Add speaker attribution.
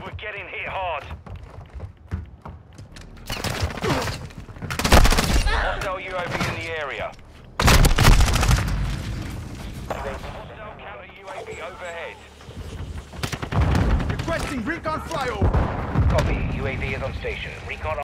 Speaker 1: We're getting hit hard. Hostile UAV in the area. Hostile counter UAV overhead.
Speaker 2: Requesting recon flyover.
Speaker 3: Copy. UAV is on station. Recon